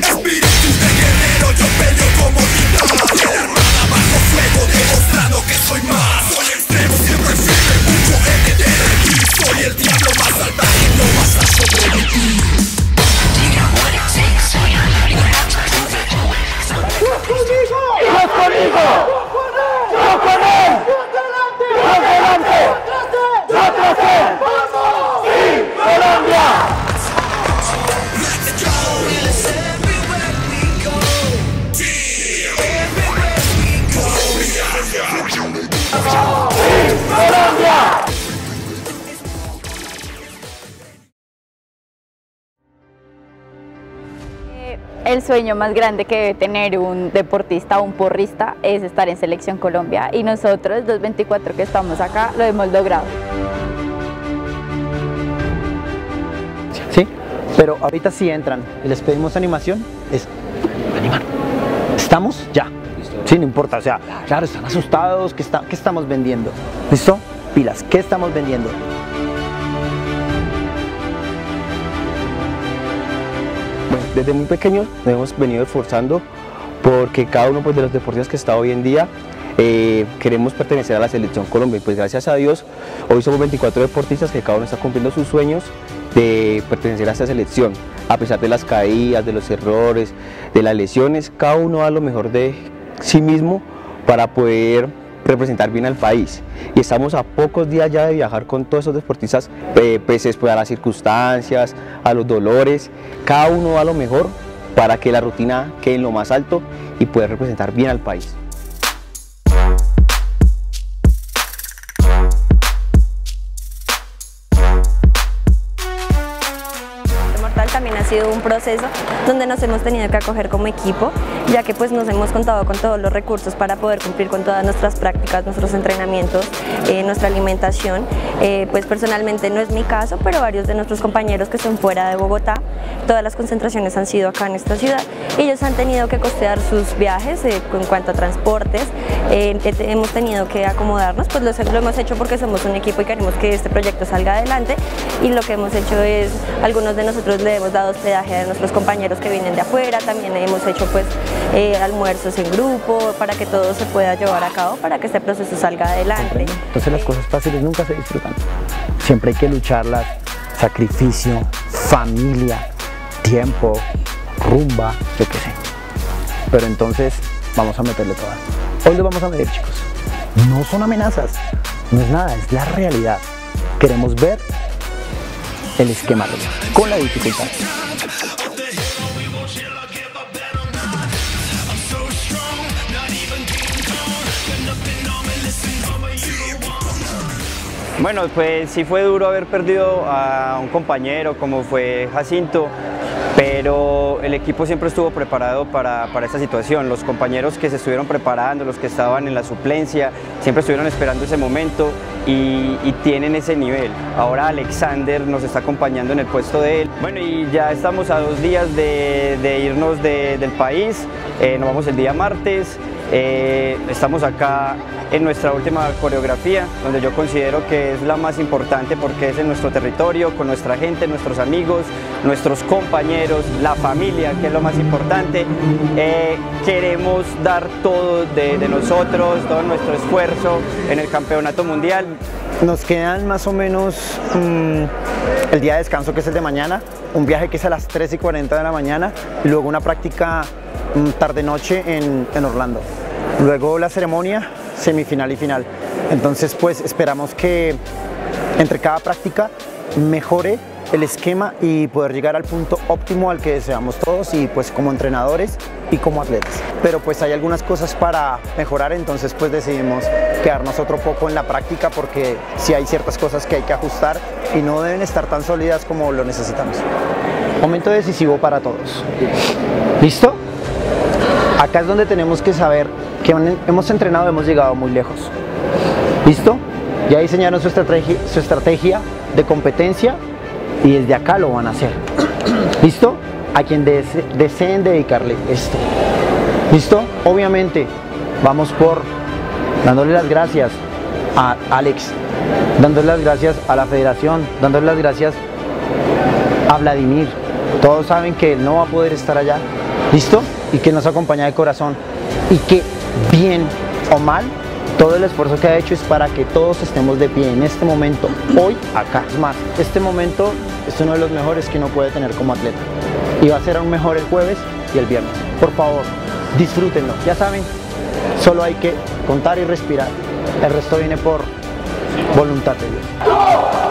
Speed El sueño más grande que debe tener un deportista o un porrista es estar en Selección Colombia y nosotros, los 24 que estamos acá, lo hemos logrado. Sí, pero ahorita si entran y les pedimos animación, es animar. ¿Estamos? Ya. Sí, no importa, o sea, claro, están asustados, ¿qué, está, qué estamos vendiendo? ¿Listo? Pilas, ¿qué estamos vendiendo? Desde muy pequeños nos hemos venido esforzando porque cada uno pues, de los deportistas que está hoy en día eh, queremos pertenecer a la selección Colombia. Y pues gracias a Dios hoy somos 24 deportistas que cada uno está cumpliendo sus sueños de pertenecer a esta selección. A pesar de las caídas, de los errores, de las lesiones, cada uno da lo mejor de sí mismo para poder representar bien al país y estamos a pocos días ya de viajar con todos esos deportistas eh, pese pues, a las circunstancias, a los dolores, cada uno da lo mejor para que la rutina quede en lo más alto y poder representar bien al país. También ha sido un proceso donde nos hemos tenido que acoger como equipo, ya que pues nos hemos contado con todos los recursos para poder cumplir con todas nuestras prácticas, nuestros entrenamientos, eh, nuestra alimentación. Eh, pues personalmente no es mi caso, pero varios de nuestros compañeros que son fuera de Bogotá, todas las concentraciones han sido acá en esta ciudad. Ellos han tenido que costear sus viajes eh, en cuanto a transportes, eh, hemos tenido que acomodarnos, pues lo, lo hemos hecho porque somos un equipo y queremos que este proyecto salga adelante y lo que hemos hecho es, algunos de nosotros le hemos dado hospedaje a nuestros compañeros que vienen de afuera, también hemos hecho pues eh, almuerzos en grupo para que todo se pueda llevar a cabo, para que este proceso salga adelante. Entonces las cosas fáciles nunca se disfrutan. Siempre hay que lucharlas, sacrificio, familia, tiempo, rumba, yo qué sé. Pero entonces vamos a meterle todas. Hoy lo vamos a medir chicos. No son amenazas, no es nada, es la realidad. Queremos ver el esquema con la dificultad. Bueno, pues sí fue duro haber perdido a un compañero como fue Jacinto, pero el equipo siempre estuvo preparado para, para, esta situación. Los compañeros que se estuvieron preparando, los que estaban en la suplencia, siempre estuvieron esperando ese momento y, tienen ese nivel. Ahora Alexander nos está acompañando en el puesto de él. Bueno, y ya estamos a dos días de, irnos de, del país, eh, nos vamos el día martes. Eh, estamos acá en nuestra última coreografía, donde yo considero que es la más importante porque es en nuestro territorio, con nuestra gente, nuestros amigos, nuestros compañeros, la familia, que es lo más importante. Eh, queremos dar todo de, nosotros, todo nuestro esfuerzo en el campeonato mundial. Nos quedan más o menos mmm, el día de descanso que es el de mañana, un viaje que es a las 3 y 40 de la mañana luego una práctica tarde-noche en, en Orlando. Luego la ceremonia, semifinal y final. Entonces pues esperamos que entre cada práctica mejore el esquema y poder llegar al punto óptimo al que deseamos todos y pues como entrenadores y como atletas. Pero pues hay algunas cosas para mejorar, entonces pues decidimos quedarnos otro poco en la práctica porque sí hay ciertas cosas que hay que ajustar y no deben estar tan sólidas como lo necesitamos. Momento decisivo para todos. ¿Listo? Acá es donde tenemos que saber que hemos entrenado, hemos llegado muy lejos. ¿Listo? Ya diseñaron su estrategia, su estrategia de competencia y desde acá lo van a hacer. ¿Listo? A quien dese, deseen dedicarle esto. ¿Listo? Obviamente, vamos por dándole las gracias a Alex, dándole las gracias a la federación, dándole las gracias a Vladimir, Todos saben que Él no va a poder estar allá, ¿listo? Y que nos acompaña de corazón. Y que bien o mal, todo el esfuerzo que ha hecho es para que todos estemos de pie en este momento, hoy, acá. Es más, este momento es uno de los mejores que uno puede tener como atleta. Y va a ser aún mejor el jueves y el viernes. Por favor, disfrútenlo. Ya saben, solo hay que contar y respirar. El resto viene por voluntad de Dios.